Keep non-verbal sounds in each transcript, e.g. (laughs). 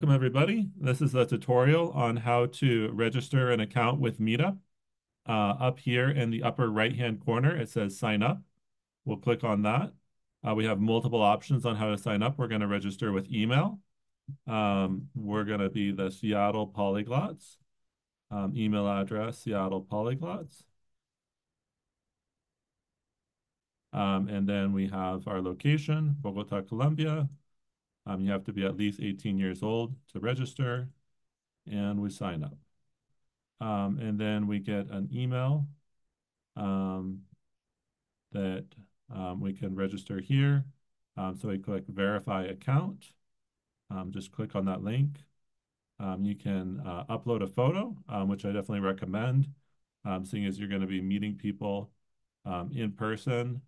Welcome everybody. This is a tutorial on how to register an account with Meetup. Uh, up here in the upper right-hand corner, it says sign up. We'll click on that. Uh, we have multiple options on how to sign up. We're going to register with email. Um, we're going to be the Seattle Polyglots. Um, email address, Seattle Polyglots. Um, and then we have our location, Bogota, Colombia. Um, you have to be at least 18 years old to register, and we sign up. Um, and then we get an email um, that um, we can register here. Um, so we click verify account. Um, just click on that link. you can uh, upload a photo, which I definitely recommend, seeing as you're going to be meeting people in person.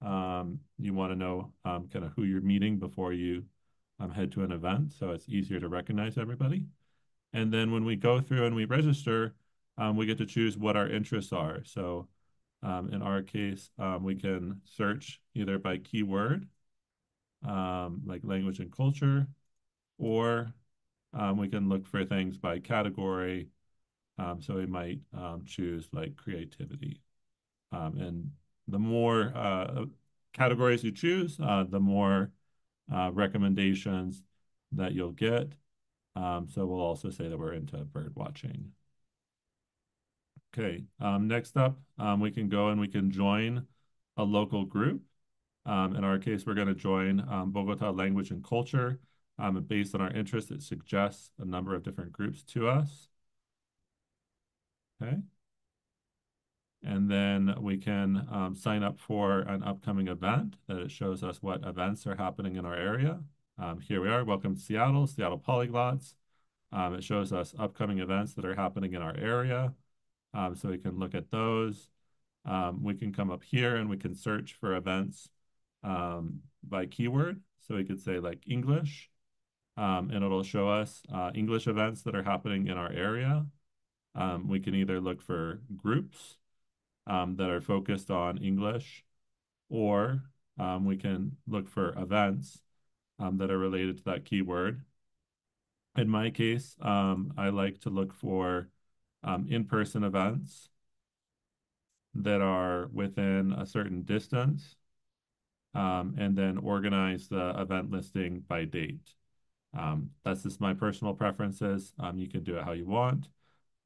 you want to know kind of who you're meeting before you um, head to an event, so it's easier to recognize everybody. And then when we go through and we register, um, we get to choose what our interests are. So um, in our case, um, we can search either by keyword, um, like language and culture, or um, we can look for things by category. so we might choose like creativity. and the more uh, categories you choose, uh, the more uh, recommendations that you'll get. Um, so we'll also say that we're into bird watching. Okay, um, next up, um, we can go and we can join a local group. Um, in our case, we're going to join um, Bogota Language and Culture. Um, based on our interest, it suggests a number of different groups to us. Okay. And then we can um, sign up for an upcoming event that it shows us what events are happening in our area. Um, here we are. Welcome to Seattle, Seattle Polyglots. Um, it shows us upcoming events that are happening in our area. Um, so we can look at those. Um, we can come up here and we can search for events um, by keyword. So we could say like English, and it'll show us uh, English events that are happening in our area. we can either look for groups um, that are focused on English, or um, we can look for events um, that are related to that keyword. In my case, um, I like to look for um, in-person events that are within a certain distance, um, and then organize the event listing by date. that's just my personal preferences. you can do it how you want.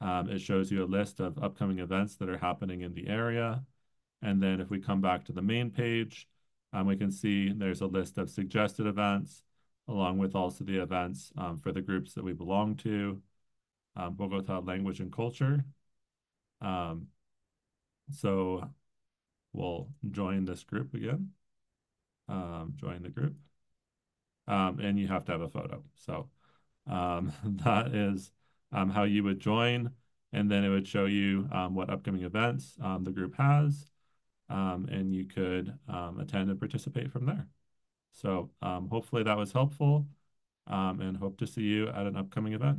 Um, it shows you a list of upcoming events that are happening in the area. And then if we come back to the main page, um, we can see there's a list of suggested events, along with also the events um, for the groups that we belong to, um, Bogota Language and Culture. Um, so we'll join this group again, um, join the group. and you have to have a photo. So (laughs) that is um, how you would join, and then it would show you um, what upcoming events um, the group has, um, and you could um, attend and participate from there. So hopefully that was helpful, and hope to see you at an upcoming event.